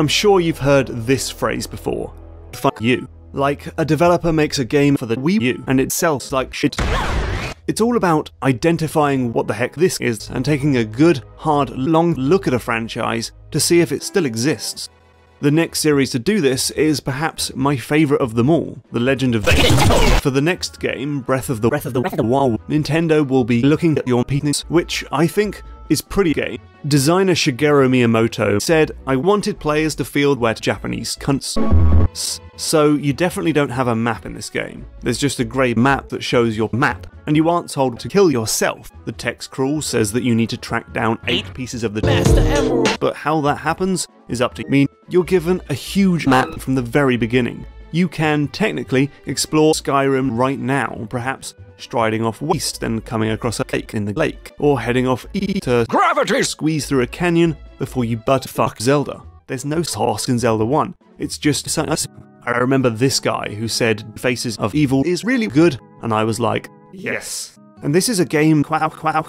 I'm sure you've heard this phrase before. Fuck you. Like, a developer makes a game for the Wii U and it sells like shit. It's all about identifying what the heck this is and taking a good, hard, long look at a franchise to see if it still exists. The next series to do this is perhaps my favourite of them all, The Legend of. For the next game, Breath of the Breath of the, Breath of the Wild, Nintendo will be looking at your penis, which I think is pretty gay. Designer Shigeru Miyamoto said, I wanted players to feel where Japanese cunts. So you definitely don't have a map in this game. There's just a grey map that shows your map, and you aren't told to kill yourself. The text crawl says that you need to track down eight pieces of the Master Emerald. But how that happens is up to me. You're given a huge map from the very beginning. You can technically explore Skyrim right now, perhaps striding off west and coming across a lake in the lake, or heading off east to gravity squeeze through a canyon before you butt fuck Zelda. There's no sauce in Zelda 1. It's just I remember this guy who said Faces of Evil is really good, and I was like, yes. And this is a game quack quack.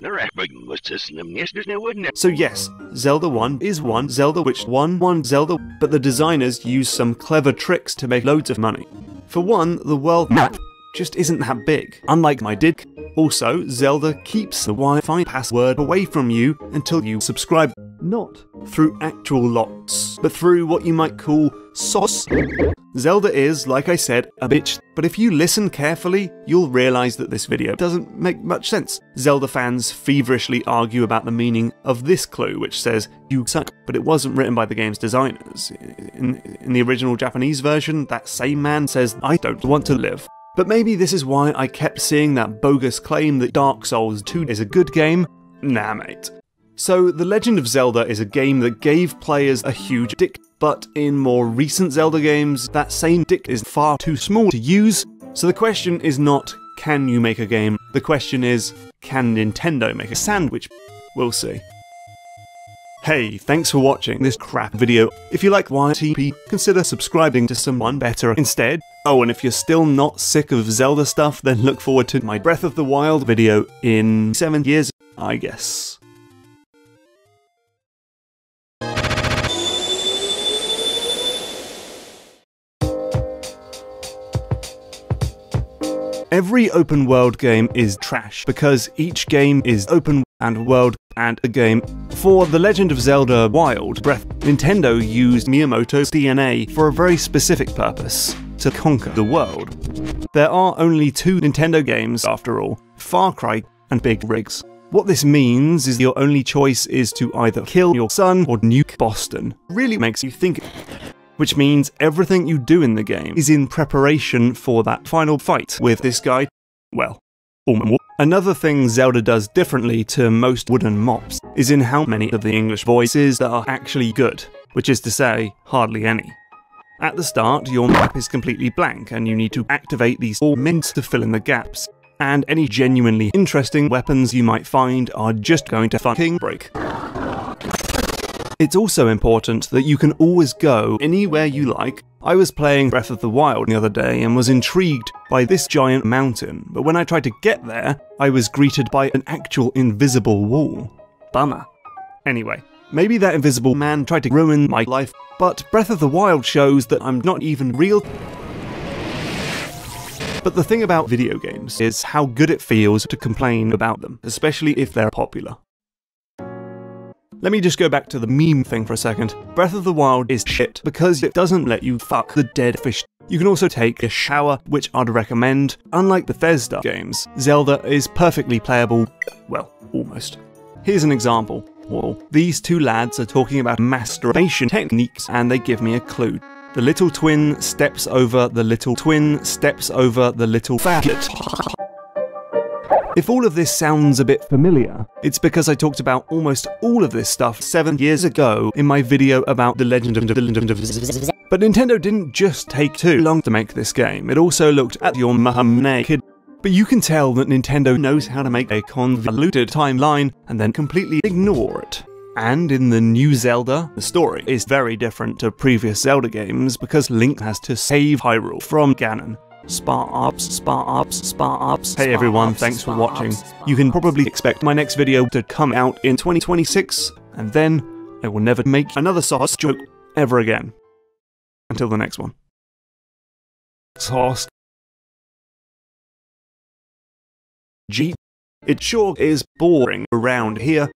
So yes, Zelda 1 is one Zelda which one one Zelda, but the designers use some clever tricks to make loads of money. For one, the world map just isn't that big, unlike my did. Also, Zelda keeps the Wi-Fi password away from you until you subscribe, not through actual locks, but through what you might call sauce. Zelda is, like I said, a bitch, but if you listen carefully, you'll realise that this video doesn't make much sense. Zelda fans feverishly argue about the meaning of this clue, which says, you suck, but it wasn't written by the game's designers. In, in the original Japanese version, that same man says, I don't want to live. But maybe this is why I kept seeing that bogus claim that Dark Souls 2 is a good game. Nah, mate. So, The Legend of Zelda is a game that gave players a huge dick but in more recent Zelda games, that same dick is far too small to use. So the question is not, can you make a game? The question is, can Nintendo make a sandwich? We'll see. Hey, thanks for watching this crap video. If you like YTP, consider subscribing to someone better instead. Oh, and if you're still not sick of Zelda stuff, then look forward to my Breath of the Wild video in 7 years, I guess. Every open world game is trash because each game is open and world and a game. For The Legend of Zelda Wild Breath, Nintendo used Miyamoto's DNA for a very specific purpose to conquer the world. There are only two Nintendo games, after all Far Cry and Big Rigs. What this means is your only choice is to either kill your son or nuke Boston. Really makes you think which means everything you do in the game is in preparation for that final fight with this guy. Well, Another thing Zelda does differently to most wooden mops is in how many of the English voices that are actually good, which is to say, hardly any. At the start, your map is completely blank and you need to activate these four mints to fill in the gaps, and any genuinely interesting weapons you might find are just going to fucking break. It's also important that you can always go anywhere you like. I was playing Breath of the Wild the other day and was intrigued by this giant mountain, but when I tried to get there, I was greeted by an actual invisible wall. Bummer. Anyway, maybe that invisible man tried to ruin my life, but Breath of the Wild shows that I'm not even real. But the thing about video games is how good it feels to complain about them, especially if they're popular. Let me just go back to the meme thing for a second. Breath of the Wild is shit because it doesn't let you fuck the dead fish. You can also take a shower, which I'd recommend. Unlike Bethesda games, Zelda is perfectly playable, well, almost. Here's an example. Well, these two lads are talking about masturbation techniques and they give me a clue. The little twin steps over the little twin steps over the little faggot. If all of this sounds a bit familiar, it's because I talked about almost all of this stuff seven years ago in my video about The Legend of the- But Nintendo didn't just take too long to make this game, it also looked at your mum naked but you can tell that Nintendo knows how to make a convoluted timeline and then completely ignore it. And in the new Zelda, the story is very different to previous Zelda games because Link has to save Hyrule from Ganon, Spar Ops, Spar Ops, Spar Ops. Hey everyone, thanks for watching. You can probably expect my next video to come out in 2026, and then I will never make another sauce joke. ever again. Until the next one. Toss. G. It sure is boring around here.